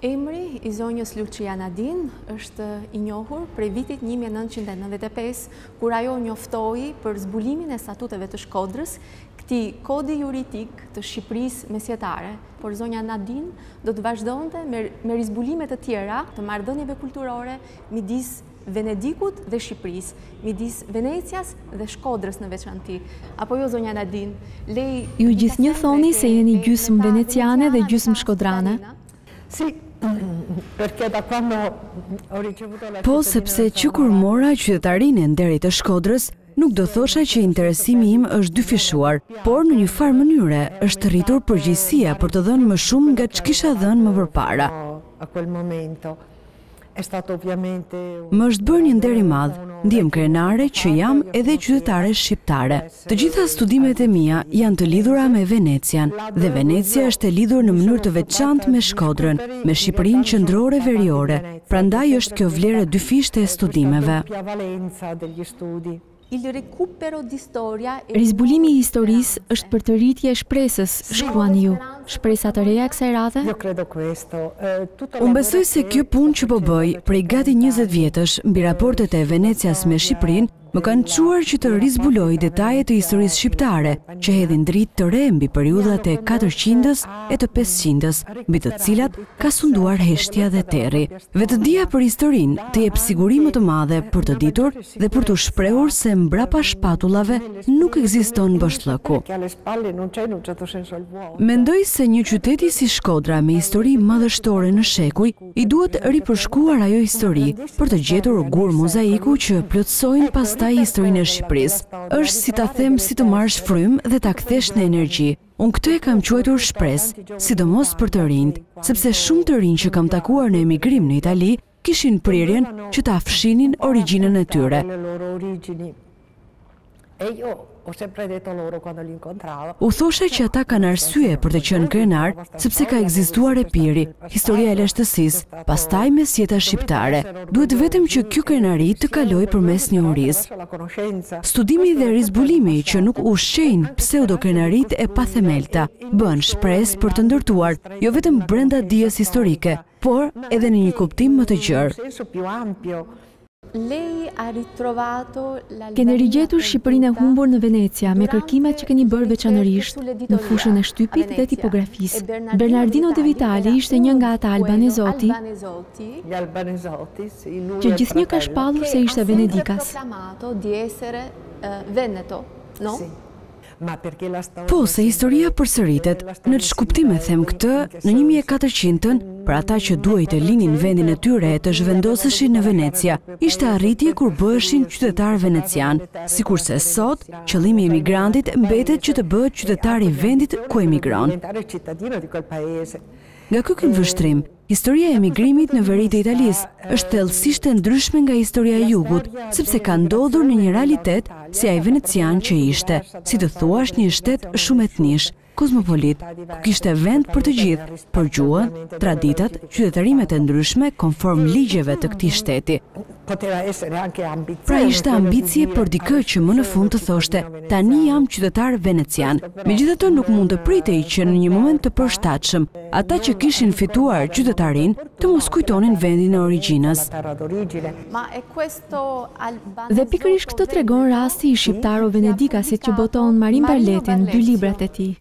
Emri i zonjës Lucia Nadin është i njohur prej vitit 1995, kur ajo njoftoi për zbulimin e Statuteve të Shkodrës, këtij kodi juridik të Shqipërisë mesjetare, por zonja Nadin do të vazhdonte me rizbulime të tjera të marrëdhënieve kulturore midis Venedikut dhe Shqipërisë, midis Venecias dhe Shkodrës në veçanti, apo jo zonja Nadin? Lei Ju gjithnjë thoni se jeni gjysmë veneciane dhe gjysmë shkodrane? Sì, perché da quando ho ricevuto la Po, sepse që kur mora qytetarinë e nderit të Shkodrës, nuk do thosha që interesimi im është dyfishuar, por në një farë mënyre është rritur përgjegjësia për të dhënë më shumë nga ç'kisha dhënë më përpara. Më është bërë një nder i madh. Ndihem krenare që jam edhe qytetare shqiptare. Të gjitha studimet e mia janë të lidhura me Venecian dhe Venecia është e lidhur në mënyrë të veçantë me Shkodrën, me Shqipërinë qendrore-veriore, prandaj është kjo vlerë e dyfishtë e studimeve. Il recupero di storia e. Rizbulimi i historisë është përtëritje e shpresës, shkruani ju. Shpresa të reja kësaj radhe? Io credo questo. Unë besoj se kjo punë që po bëj prej gati njëzet vjetësh mbi raportet e Venecias me Shqipërinë më kanë çuar që të rizbuloj detaje të historisë shqiptare që hedhin dritë të re mbi periudhat e katërqindës e të pesëqindës, mbi të cilat ka sunduar heshtja dhe terri. Vetëdija për historinë të jep siguri më të madhe për të ditur dhe për t'u shprehur se mbrapa shpatullave nuk ekziston boshllëku. Mendoj se një qyteti si Shkodra me histori madhështore në shekuj i duhet ripërshkuar ajo histori për të gjetur gurë mozaiku që plotësojnë pastaj historinë e Shqipërisë. Është si ta them si të marrësh frymë dhe ta kthesh në energji. Unë këtë e kam quajtur shpresë, sidomos për të rinjtë, sepse shumë të rinj që kam takuar në emigrim në Itali kishin prirjen që ta fshinin origjinën e tyre. U thosha që ata kanë arsye për të qenë krenarë sepse ka ekzistuar Epiri, historia e lashtësisë, pastaj mesjeta shqiptare, duhet vetëm që kjo krenari të kalojë përmes njohurisë. Studimi dhe rizbulimi që nuk ushqejnë pseudokrenaritë e pathemelta, bëhen shpresë për të ndërtuar jo vetëm brenda dijes historike, por edhe në një kuptim më të gjerë. Lei ha ritrovato l'Albania Keni rigjetur Shqipërinë e humbur në Venecia me kërkimet që keni bërë veçanërisht në fushën e shtypit dhe tipografisë. Bernardino De Vitali ishte një nga ata albanezotis që gjithnjë ka shpallur se ishte venedikas. Po, se historia përsëritet, në ç'kuptim e them këtë, në një mijë e katërqindtën, për ata që duhej të linin vendin e tyre e të zhvendoseshin në Venecia, ishte arritje kur bëheshin qytetarë venecianë, sikurse sot, qëllimi i emigrantit mbetet që të bëhet qytetar i vendit ku emigron. Nga ky këndvështrim, Historia e emigrimit në veri të Italisë është thellësisht e ndryshme nga historia e jugut, sepse ka ndodhur në një realitet si ai venecian që ishte, si të thuash një shtet shumetnik, kozmopolit, ku kishte vend për të gjithë, për gjuhën, traditat, qytetarimet e ndryshme konform ligjeve të këtij shteti. Pra ishte ambicie për dikë që më në fund të thoshte, tani jam qytetar venecian. Megjithatë nuk mund të pritej që në një moment të përshtatshëm, ata që kishin fituar qytetarinë, të mos kujtonin vendin e origjinës. Dhe pikërisht këtë tregon rasti i shqiptaro-venedikasit që boton Marin Barletin, dy librat e tij.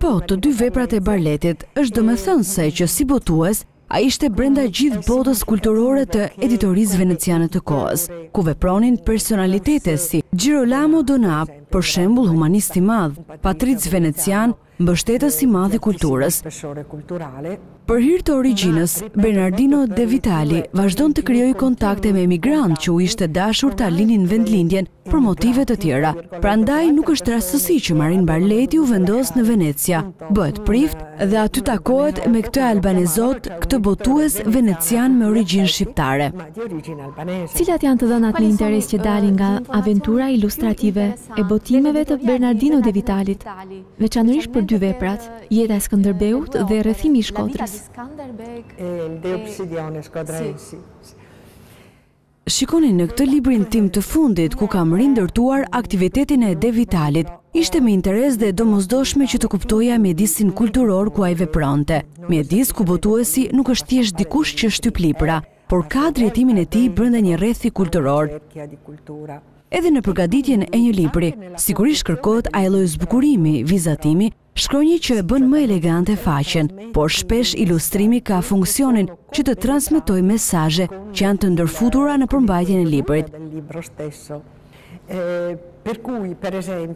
Po, të dy veprat e Barletit, është domethënëse që si botues, Ai ishte brenda gjithë botës kulturore të editorisë veneciane të kohës, ku vepronin personalitete si Girolamo Donà, për shembull humanist i madh, patric venecian, mbështetës i madh i kulturës. Për hir të origjinës, Bernardino De Vitali vazhdon të krijojë kontakte me emigrantë që u ishte dashur ta linin vendlindjen për motive të tjera. Prandaj nuk është rastësi që Marin Barleti u vendos në Venecia, bëhet prift dhe aty takohet me këtë albanezot, këtë botues venecian me origjinë shqiptare. Cilat janë të dhënat në interes që dalin nga aventura ilustrative e botimeve të Bernardino de Vitalit, veçanërisht për dy veprat, Jeta e Skënderbeut dhe Rrethimi i Shkodrës? Shikoni në këtë librin tim të fundit ku kam rindërtuar aktivitetin e De Vitalit. Ishte me interes dhe e domosdoshme që të kuptoja mjedisin kulturor ku ai vepronte, mjedis ku botuesi nuk është thjesht dikush që shtyp libra, por ka drejtimin e tij brenda një rrethi kulturor. Edhe në përgatitjen e një libri, sigurisht kërkohet ai lloj zbukurimi, vizatimi, Shkronjë që e bën më elegante faqen, por shpesh ilustrimi ka funksionin që të transmetojë mesazhe që janë të ndërfutura në përmbajtjen e librit.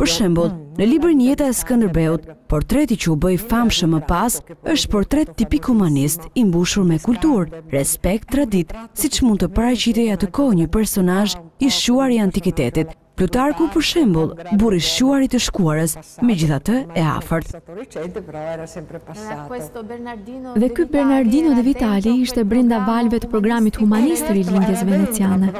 Për shembull, në librin Jeta e Skënderbeut, portreti që u bë i famshëm më pas është portret tipik humanist, i mbushur me kulturë, respekt, traditë, siç mund të paraqitej atë kohë një personazh i shquar i antikitetit, Plutarku, për shembull, burri i shquar i të shkuarës, megjithatë e afërt. Dhe ky Bernardino de Vitali ishte brenda valëve të programit humanist të Rilindjes Veneciane.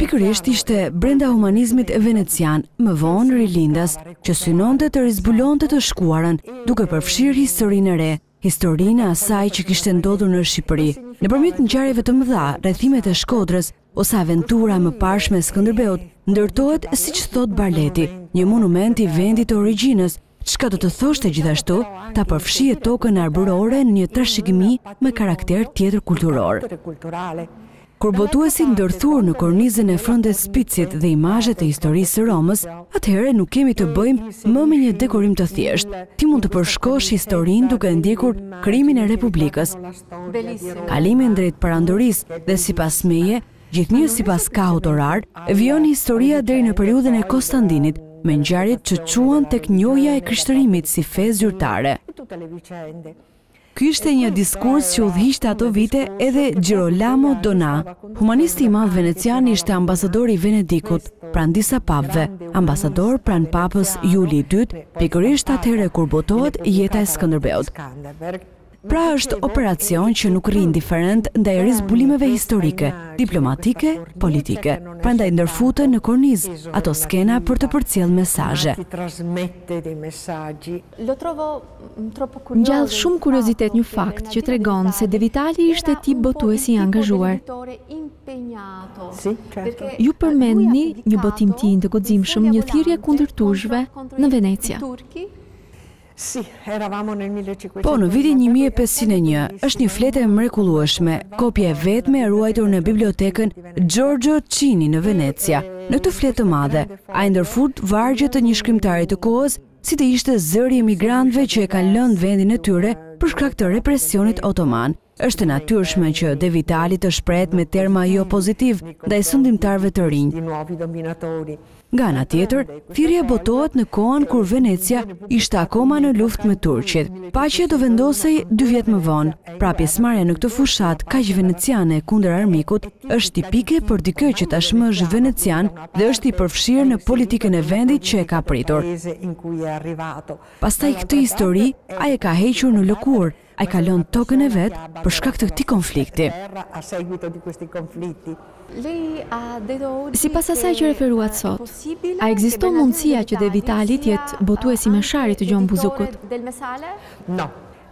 Pikërisht ishte brenda humanizmit venecian, më vonë Rilindas, që synonte të rizbulonte të shkuarën, duke përfshirë historinë e re, historinë e asaj që kishte ndodhur në Shqipëri, nëpërmjet ngjarjeve të mëdha, rrethimet e Shkodrës, ose aventura e mëparshme e Skënderbeut, ndërtohet, siç thotë Barleti, një monument i vendit të origjinës, çka do të thoshte gjithashtu ta përfshije tokën arbërore në një trashëgimi me karakter tjetër kulturor. Kur botuesi ndërthur në kornizën e frontespicit dhe imazhet e historisë së Romës, atëherë nuk kemi të bëjmë më me një dekorim të thjeshtë. Ti mund të përshkosh historinë duke ndjekur krijimin e Republikës, kalimin drejt Perandorisë dhe sipas meje, gjithnjë sipas kahut orar, vijon historia deri në periudhën e Kostandinit, me ngjarjet që çuan tek njohja e Krishtërimit si fe zyrtare. Ky ishte një diskurs që udhëhiqte ato vite edhe Girolamo Dona. Humanisti i madh venecian ishte ambasador i Venedikut pranë disa papëve, ambasador pranë papës Juli i Dytë, pikërisht atëherë kur botohet jeta e Skënderbeut. Pra është operacion që nuk rri indiferent ndaj rizbulimeve historike, diplomatike, politike. Prandaj ndërfuten në kornizë ato skena për të përcjellë mesazhe. Lo trovo troppo curioso. Ngjall shumë kuriozitet një fakt që tregon se De Vitali ishte tip botuesi i angazhuar. Ju përmendni një botim tijin të guximshëm, një thirrje kundër turqve në Venecia. Po, në vitin një mijë e pesëqind e një, është një fletë e mrekullueshme, kopja e vetme e ruajtur në bibliotekën Giorgio Cini në Venecia. Në këtë fletë të madhe, ai ndërfut vargje të një shkrimtari të kohës si të ishte zëri i emigrantëve që e kanë lënë vendin e tyre për shkak të represionit otoman. Është e natyrshme që De Vitali të shprehet me terma jo pozitivë ndaj sundimtarëve të rinj. Nga ana tjetër, thirrja botohet në kohën kur Venecia ishte akoma në luftë me turqit. Paqja do vendosej dy vjet më vonë, pra pjesëmarrja në këtë fushatë kaq veneciane kundër armikut është tipike për dikë që tashmë është venecian dhe është i përfshirë në politikën e vendit që e ka pritur. Pastaj këtë histori ai e ka hequr në lëkurë, ai ka lënë tokën e vet për shkak të këtij konflikti. Sipas asaj që referuat sot, a ekziston mundësia që De Vitali të jetë botues i Mesharit të Gjon Buzukut?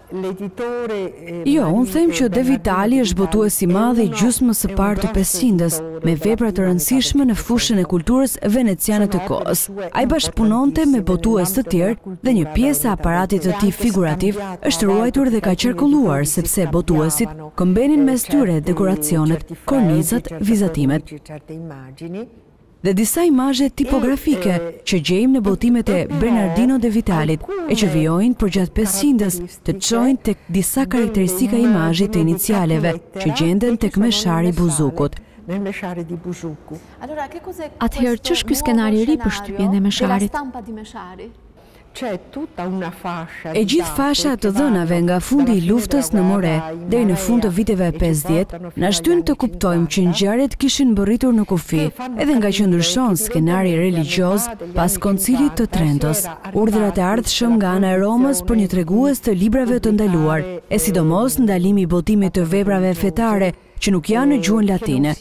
Jo, unë them që De Vitali është botues i madh i gjysmës së parë të pesëqindës, me vepra të rëndësishme në fushën e kulturës veneciane të kohës. Ai bashkëpunonte me botues të tjerë dhe një pjesë e aparatit të tij figurativ është ruajtur dhe ka qarkulluar sepse botuesit këmbenin mes tyre dekoracionet, kornizat, vizatimet. dhe disa imazhe tipografike që gjejmë në botimet e Bernardino De Vitalit e që vijojnë përgjatë pesëqindës të çojnë tek disa karakteristika imazhi të inicialeve që gjenden tek Meshari i Buzukut. Atëherë ç'është ky skenar i ri për shtypjen e Mesharit? E gjithë fasha e të dhënave nga fundi i luftës në More deri në fund të viteve pesëdhjetë na shtyn të kuptojmë që ngjarjet kishin mbërritur në kufi, edhe ngaqë ndryshon skenari religjioz pas Koncilit të Trentos. Urdhrat e ardhshëm nga ana e Romës për një tregues të librave të ndaluar, e sidomos ndalimi i botimit të veprave fetare që nuk janë në gjuhën latine.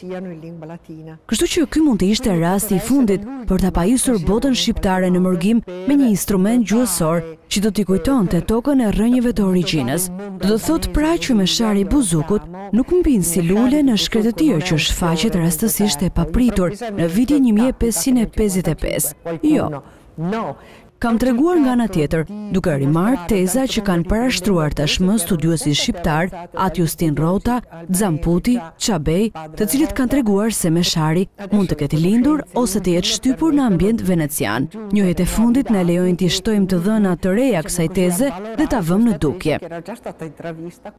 Kështu që ky mund të ishte rasti i fundit për ta pajisur botën shqiptare në mërgim me një instrument gjuhësor që do t'i kujtonte tokën e rrënjëve të origjinës. Do të thotë pra që Meshari i Buzukut nuk mbin si lule në shkretëtirë që shfaqet rastësisht e papritur në vitin 1555. Jo. Kam treguar nga ana tjetër, duke rimarrë teza që kanë parashtruar tashmë studiuesit shqiptarë, At Justin Rrota, Zamputi, Çabej, të cilët kanë treguar se Meshari mund të ketë lindur ose të jetë shtypur në ambient venecian. Njohjet e fundit na lejojnë t'i shtojmë të dhëna të reja kësaj teze dhe ta vëmë në dukje.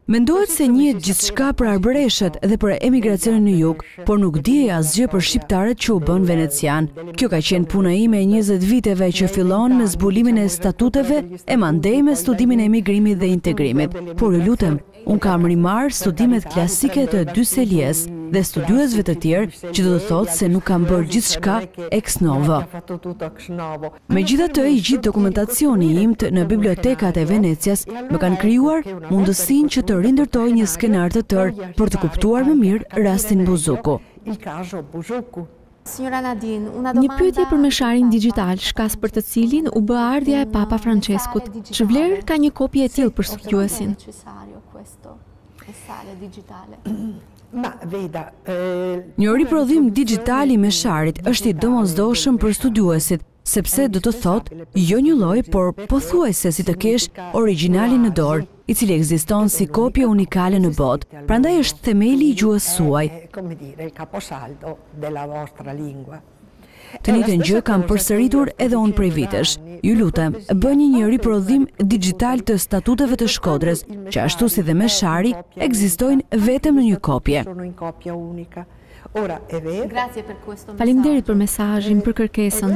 Mendohet se njihet gjithçka për arbëreshët dhe për emigracionin në jug, Por nuk dihej asgjë për shqiptarët që u bënë venecianë. Kjo ka qenë puna ime e njëzet viteve që fillon me zbulimin e statuteve e mandej me studimin e emigrimit dhe integrimit. Por ju lutem, unë kam rimarrë studimet klasike të Dyselies dhe studiuesve të tjerë që do të thotë se nuk kam bërë gjithçka ex novo. Megjithatë, i gjithë dokumentacioni i imtë në bibliotekat e Venecias më kanë krijuar mundësinë që të rindërtoj një skenar të tërë për të kuptuar më mirë rastin Buzuku. Një pyetje për Mesharin digjital shkas për të cilin u bë ardhja e Papa Françeskut, ç'vlerë ka një kopje e tillë për studiuesin? Ma veda eh, një riprodhim dixhital i Mesharit është i domosdoshëm për studiuesit, sepse do të thotë jo njëlloj, por pothuajse si të kesh origjinalin në dorë, i cili ekziston si kopje unikale në botë. Prandaj është themeli i gjuhës suaj. Të njëjtën gjë kam përsëritur edhe unë prej vitesh. Ju lutem, bëni një riprodhim dixhital të statuteve të Shkodrës, që ashtu si dhe Meshari, ekzistojnë vetëm në një kopje. Faleminderit për mesazhin, për kërkesën.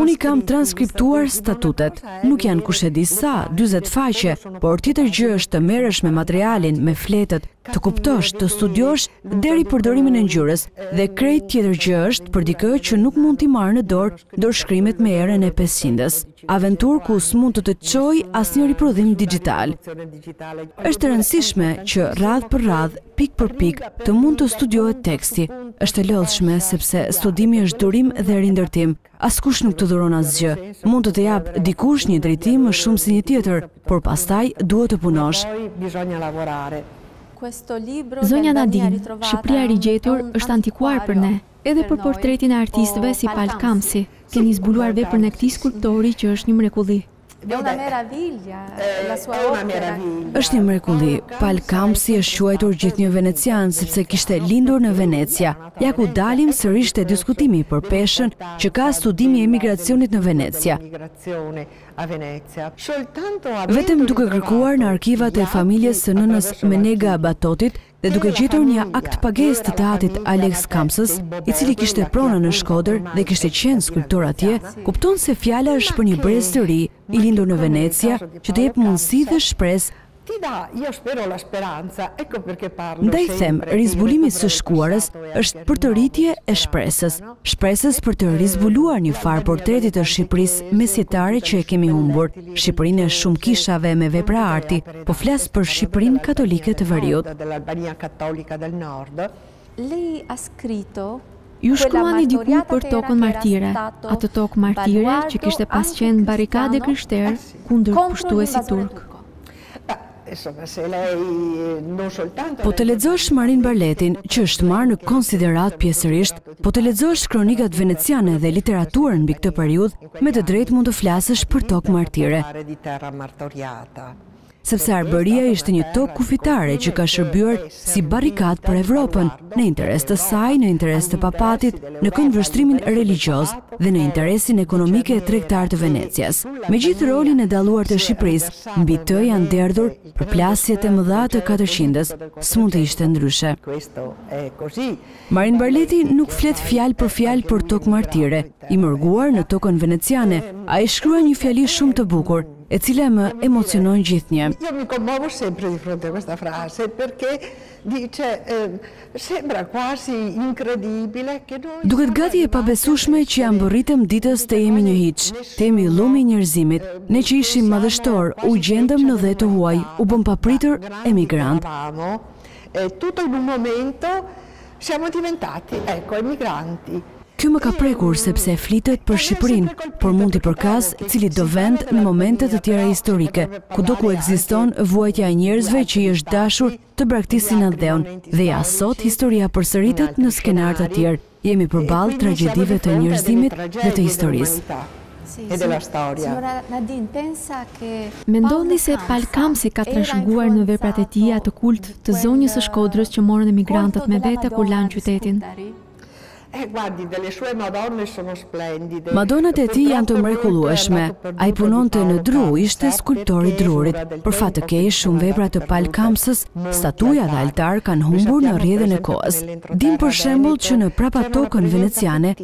Unë i kam transkriptuar statutet. Nuk janë kush e di sa, dyzet faqe, por tjetër gjë është të merresh me materialin, me fletët, të kuptosh, të studiosh deri përdorimin e ngjyrës dhe krejt tjetër gjë është për dikë që nuk mund t'i marrë në dorë dorëshkrimet me erën e pesëqindës. Aventurë ku s'mund të të çojë asnjë riprodhim dixhital. Është e rëndësishme që radhë për radhë, pikë për pikë, të mund të studiohet teksti. Është e lodhshme sepse studimi është durim dhe rindërtim, Askush nuk të dhuron asgjë. Mund të të japë dikush një drejtim më shumë se një tjetër, por pastaj duhet të punosh. Zonja Nadin, Shqipëria e rigjetur është antikuar për ne, edhe për portretin e artistëve si Pal Kamsi. Keni zbuluar veprën e këtij skulptori që është një mrekulli. È una meraviglia, la sua opera. Është një mrekulli, Pal Kampsi është quajtur gjithnjë venecian sepse kishte lindur në Venecia. Ja ku dalim sërish te diskutimi për peshën që ka studimi i emigracionit në Venecia. Vetëm duke kërkuar në arkivat e familjes së nënës Menega Batotit, dhe duke gjetur një akt pagese të të atit Aleks Kamsës, i cili kishte prona në Shkodër dhe kishte qenë skulptor atje, kupton se fjala është për një brez të ri, i lindur në Venecia, që të jep mundësi dhe shpresë, ndaj them, rizbulimi i së shkuarës është për të rritje e shpresës, shpresës për të rizbuluar një farë portreti të Shqipërisë mesjetare që e kemi humbur, Shqipërinë e shumë kishave me vepra arti, Po flas për Shqipërinë katolike të veriut. Ju shkruani diku për tokën martire, atë tokë martire që kishte pas qenë barrikadë e krishterë kundër pushtuesit turk. Po të lexosh Marin Barletin, që është marrë në konsideratë pjesërisht, po të lexosh kronikat veneciane dhe literaturën mbi këtë periudhë, me të drejtë mund të flasësh për tokë martire. Sepse Arbëria ishte një tokë kufitare që ka shërbyer si barrikadë për Evropën, në interes të saj, në interes të papatit, në këndvështrimin religjioz dhe në interesin ekonomik e tregtar të Venecias. Megjithë rolin e dalluar të Shqipërisë, mbi të janë derdhur përplasjet e mëdha të katërqindës, s'mund të ishte ndryshe. Marin Barleti nuk flet fjalë për fjalë për tokë martire, i mërguar në tokën veneciane, ai shkruan një fjali shumë të bukur, e cila më emocionon gjithnjë. Io mi commovo sempre di fronte a questa frase perché dice sembra quasi incredibile che noi Duket gati e pabesueshme që ia mbërritëm ditës të jemi një hiç, të jemi llumi i njerëzimit, ne që ishim madhështorë u gjendëm në dhe të huaj, u bëmë papritër emigrantë. Siamo diventati, ecco, emigranti. Kjo më ka prekur sepse flitet për Shqipërinë, por mund t'i përkasë cilitdo vend në momente të tjera historike, kudo ku ekziston vuajtja e njerëzve që u është dashur të braktisin atdheun. Dhe ja, sot historia përsëritet në skenarë të tjerë, jemi përballë tragjedive të njerëzimit dhe të historisë. e devastorja. Mendoni se Pal Kamsi ka trashëguar në veprat e tij atë kult të zonjës së Shkodrës që morën emigrantët me vete kur lanë qytetin? Madonat e tij janë të mrekullueshme. Ai punonte në dru, ishte skulptor i drurit. Për fat të keq, shumë vepra të Pal Kamsës, statuja dhe altarë kanë humbur në rrjedhën e kohës. Dimë për shembull që në prapatokën veneciane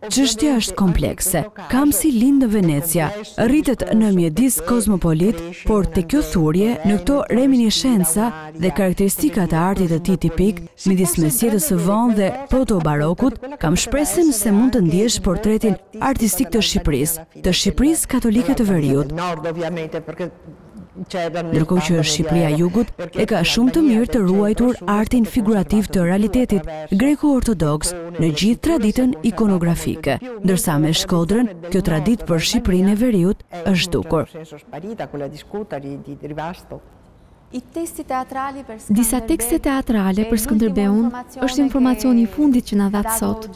Çështja është komplekse. Kamsi lind në Venecia, rritet në mjedis kozmopolit, por te kjo thurje, në këto reminishenca dhe karakteristika të artit të tij tipik, midis Mesjetës së Vonë dhe Proto-Barokut, kam shpresën se mund të ndiesh portretin artistik të Shqipërisë, të Shqipërisë katolike të veriut. Ndërkohë që Shqipëria e Jugut e ka shumë mirë të ruajtur artin figurativ të realitetit greko-ortodoks në gjithë traditën ikonografike, ndërsa me Shkodrën kjo traditë për Shqipërinë e Veriut është zhdukur. Disa tekste teatrale për Skënderbeun është informacioni i fundit që na dhatë sot.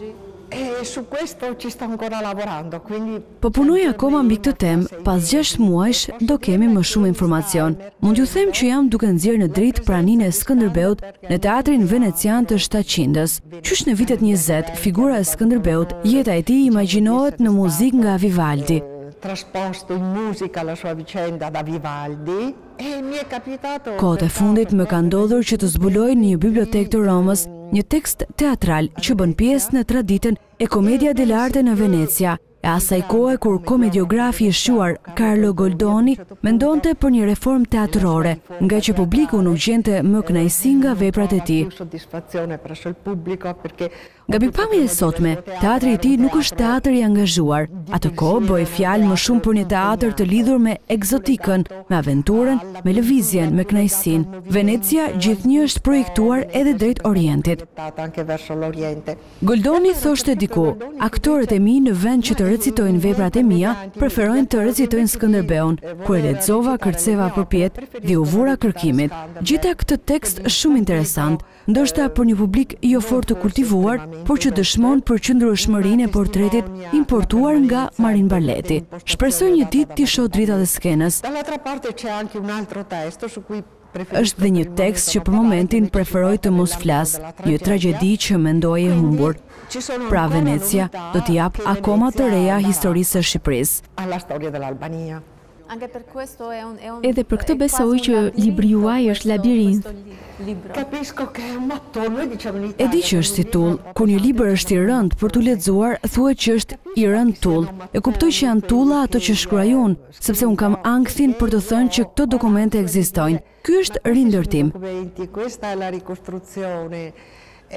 Po punoj akoma mbi këtë temë, pas gjashtë muajsh do kemi më shumë informacion. Mund t'ju them që jam duke nxjerrë në dritë praninë e Skënderbeut në Teatrin Venecian të Shtatëqindës. Qysh në vitet njëzet, figura e Skënderbeut, jeta e tij imagjinohet në muzikë nga Vivaldi. Kohët e fundit më ka ndodhur që të zbuloj në një bibliotekë të Romës një tekst teatral që bën pjesë në traditën E Commedia dell'arte në Venecia e asaj kohe kur komediografi i shquar Carlo Goldoni mendonte për një reformë teatrore, ngaqë publiku nuk gjente më kënaqësi nga veprat e tij. Nga pikëpamja e sotme, teatri i tij nuk është teatër i angazhuar. Atë kohë bëhej fjalë më shumë për një teatër të lidhur me ekzotikën, me aventurën, me lëvizjen, me kënaqësinë. Venecia gjithnjë është projektuar edhe drejt Orientit. Goldoni thoshte diku, Aktorët e mi në vend që të recitojnë veprat e mia, preferojnë të recitojnë Skënderbeun. Kur e lexova, kërceva përpjet dhe u vura kërkimit. Gjeta këtë tekst shumë interesant, ndoshta për një publik jo fort të kultivuar, por që dëshmon për qëndrueshmërinë e portretit importuar nga Marin Barleti. Shpresoj një ditë t'i shohë dritat e skenës. Është dhe një tekst që për momentin preferoj të mos flas, një tragjedi që mendohej e humbur. Pra Venecia do t'i japë akoma të reja historisë së Shqipërisë. Edhe për këtë besoj që libri juaj është labirint. E di që është si tullë, kur një libër është i rëndë për t'u lexuar thuhet që është i rëndë tullë. E kuptoj që janë tulla ato që shkruaj unë, sepse unë kam ankthin për të thënë që këto dokumente ekzistojnë. Ky është rindërtim.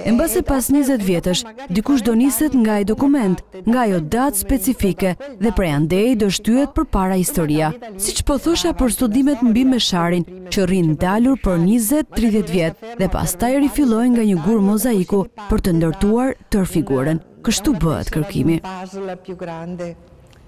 E mbase pas njëzet vjetësh, dikush do niset nga ai dokument, nga ajo datë specifike dhe prej andej do shtyhet përpara historia. Siç po thosha për studimet mbi Mesharin, që rrinë ndalur për njëzet, tridhjetë vjet dhe pastaj rifillojnë nga një gur mozaiku për të ndërtuar tërë figurën. Kështu bëhet kërkimi.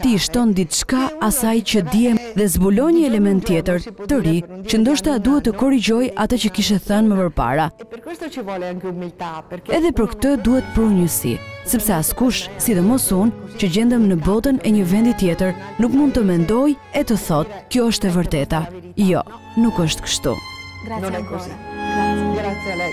Ti i shton diçka asaj që dihet dhe zbulon një element tjetër, të ri, që ndoshta duhet të korrigjojë atë që kishe thënë më përpara. Edhe për këtë duhet përunjësi, sepse askush, sidomos unë, që gjendem në botën e një vendi tjetër, nuk mund të mendojë e të thotë, kjo është e vërteta. Jo, nuk është kështu. Grazie ancora. Grazie a lei.